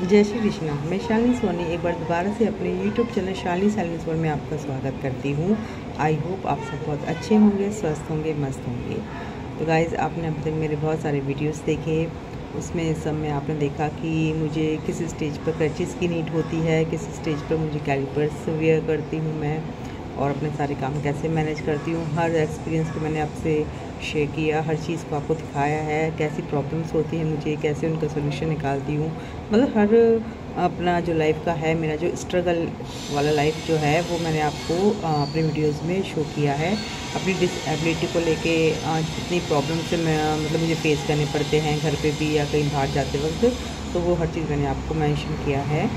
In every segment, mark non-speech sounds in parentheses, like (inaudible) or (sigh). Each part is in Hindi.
जय श्री कृष्णा। मैं शालिनी सोनी एक बार दोबारा से अपने यूट्यूब चैनल शालिनी शालिनी सोनी में आपका स्वागत करती हूँ। आई होप आप सब बहुत अच्छे होंगे, स्वस्थ होंगे, मस्त होंगे। तो गाइज़ आपने अब तक मेरे बहुत सारे वीडियोस देखे। उसमें सब में आपने देखा कि मुझे किस स्टेज पर क्रचिज़ की नीड होती है, किस स्टेज पर मुझे कैलिपर्स वेयर करती हूँ मैं, और अपने सारे काम कैसे मैनेज करती हूँ। हर एक्सपीरियंस को मैंने आपसे शेयर किया, हर चीज़ को आपको दिखाया है, कैसी प्रॉब्लम्स होती हैं मुझे, कैसे उनका सोल्यूशन निकालती हूँ। मतलब हर अपना जो लाइफ का है, मेरा जो स्ट्रगल वाला लाइफ जो है, वो मैंने आपको अपने वीडियोस में शो किया है। अपनी डिसबिलिटी को लेके जितनी प्रॉब्लम से मैं मतलब मुझे फेस करने पड़ते हैं, घर पे भी या कहीं बाहर जाते वक्त तो वो हर चीज़ मैंने आपको मेंशन किया है।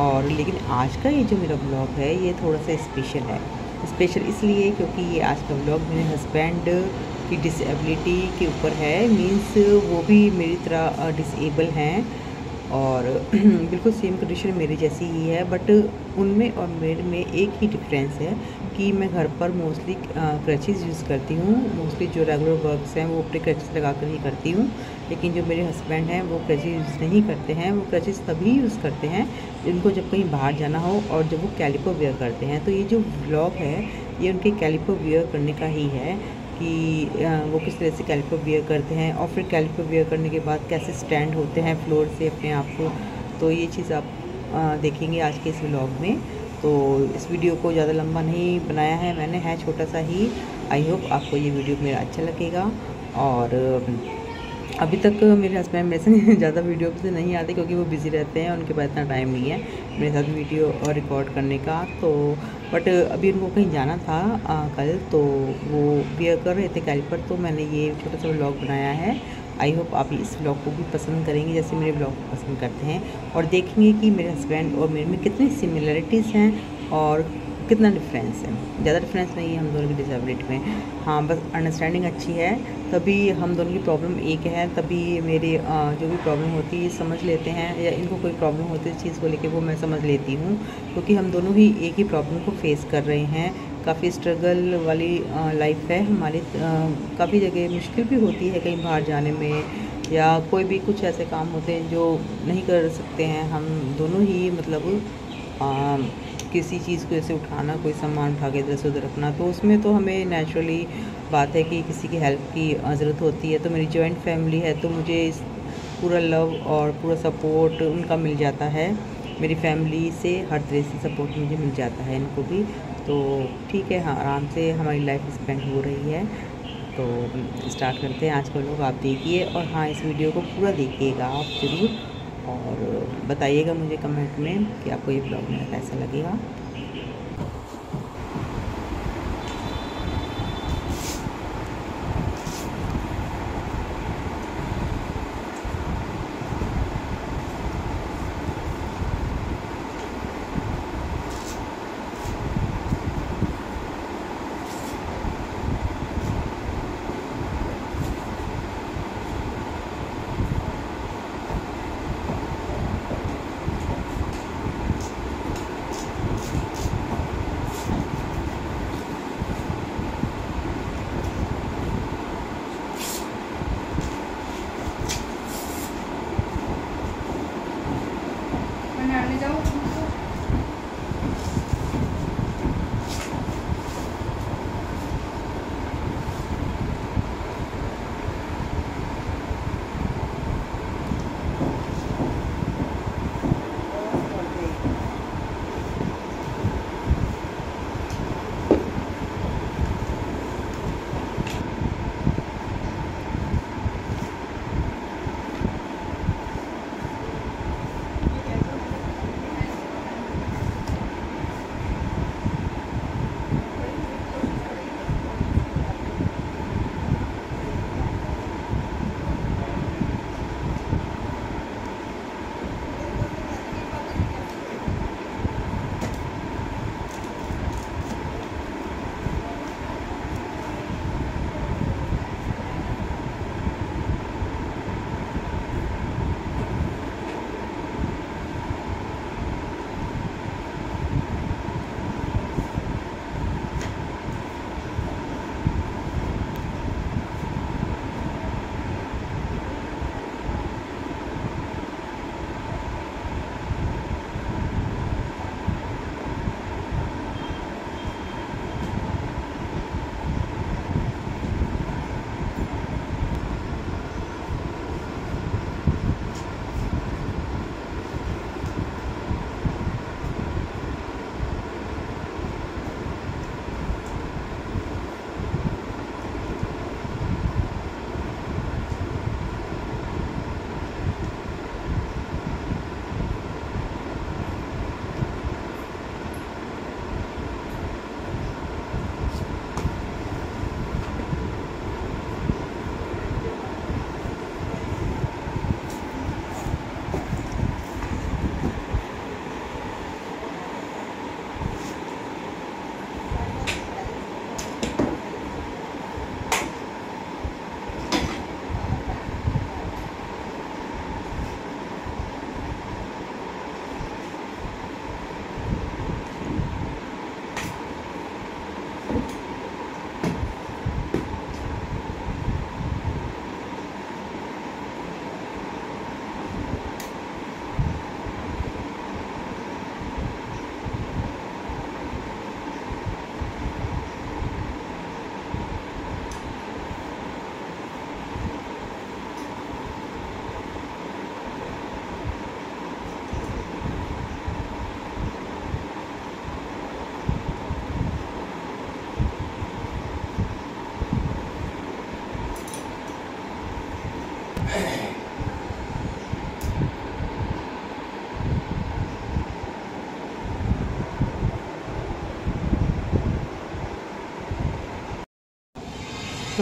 और लेकिन आज का ये जो मेरा ब्लॉग है, ये थोड़ा सा स्पेशल है। स्पेशल इसलिए क्योंकि ये आज का ब्लॉग मेरे हस्बैंड की डिसेबिलिटी के ऊपर है मींस वो भी मेरी तरह डिसेबल हैं और (clears throat) बिल्कुल सेम कंडीशन मेरी जैसी ही है बट उनमें और मेरे में एक ही डिफरेंस है कि मैं घर पर मोस्टली क्रचेज़ यूज़ करती हूँ। मोस्टली जो रेगुलर वर्क्स हैं, वो अपने क्रचेज़ लगा कर ही करती हूँ। लेकिन जो मेरे हस्बैंड हैं, वो क्रचेज़ यूज़ नहीं करते हैं। वो क्रचेज़ तभी यूज़ करते हैं, जिनको जब कहीं बाहर जाना हो और जब वो कैलिपो वेयर करते हैं। तो ये जो ब्लॉग है, ये उनके कैलिपो वेयर करने का ही है। कि वो किस तरह से कैलिपर वियर करते हैं और फिर कैलिपर वियर करने के बाद कैसे स्टैंड होते हैं फ्लोर से अपने आप को। तो ये चीज़ आप देखेंगे आज के इस व्लॉग में। तो इस वीडियो को ज़्यादा लंबा नहीं बनाया है मैंने, है छोटा सा ही। आई होप आपको ये वीडियो मेरा अच्छा लगेगा और अभी तक मेरे हस्बैंड मेरे से ज़्यादा वीडियो से नहीं आते क्योंकि वो बिज़ी रहते हैं उनके पास इतना टाइम नहीं है मेरे साथ वीडियो और रिकॉर्ड करने का। तो बट अभी उनको कहीं जाना था आ, कल तो वो वियर कर रहे थे कैलिपर तो मैंने ये छोटा सा ब्लॉग बनाया है। आई होप आप इस ब्लॉग को भी पसंद करेंगे जैसे मेरे ब्लॉग को पसंद करते हैं। और देखेंगे कि मेरे हस्बैंड और मेरे में कितनी सिमिलरिटीज़ हैं और कितना डिफरेंस है? ज़्यादा डिफरेंस नहीं है हम दोनों की डिसेबिलिटी में। हाँ बस अंडरस्टैंडिंग अच्छी है। तभी हम दोनों की प्रॉब्लम एक है, तभी मेरी जो भी प्रॉब्लम होती है समझ लेते हैं, या इनको कोई प्रॉब्लम होती है चीज़ को लेके वो मैं समझ लेती हूँ, क्योंकि हम दोनों ही एक ही प्रॉब्लम को फेस कर रहे हैं। काफ़ी स्ट्रगल वाली लाइफ है हमारी काफ़ी जगह मुश्किल भी होती है कहीं बाहर जाने में, या कोई भी कुछ ऐसे काम होते हैं जो नहीं कर सकते हैं। हम दोनों ही मतलब किसी चीज़ को ऐसे उठाना, कोई सामान उठा के इधर से उधर रखना तो उसमें तो हमें नेचुरली बात है कि किसी की हेल्प की ज़रूरत होती है। तो मेरी जॉइंट फैमिली है तो मुझे इस पूरा लव और पूरा सपोर्ट उनका मिल जाता है। मेरी फैमिली से हर तरह से सपोर्ट मुझे मिल जाता है इनको भी। तो ठीक है हाँ आराम से हमारी लाइफ स्पेंड हो रही है। तो स्टार्ट करते हैं। आज का लोग आप देखिए और हाँ इस वीडियो को पूरा देखिएगा आप ज़रूर। और बताइएगा मुझे कमेंट में कि आपको ये ब्लॉग मेरा कैसा लगेगा।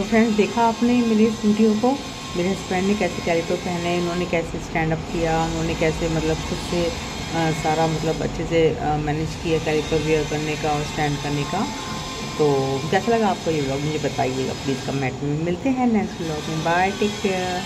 तो फ्रेंड्स देखा आपने मेरे इस वीडियो को? मेरे हस्बैंड ने कैसे कैरेक्टर पहने उन्होंने कैसे स्टैंड अप किया उन्होंने कैसे मतलब खुद से आ, सारा मतलब अच्छे से मैनेज किया कैरेक्टर वेयर करने का और स्टैंड करने का। तो कैसा लगा आपको ये व्लॉग मुझे बताइएगा प्लीज़ कमेंट में। मिलते हैं नेक्स्ट व्लॉग में। Bye take care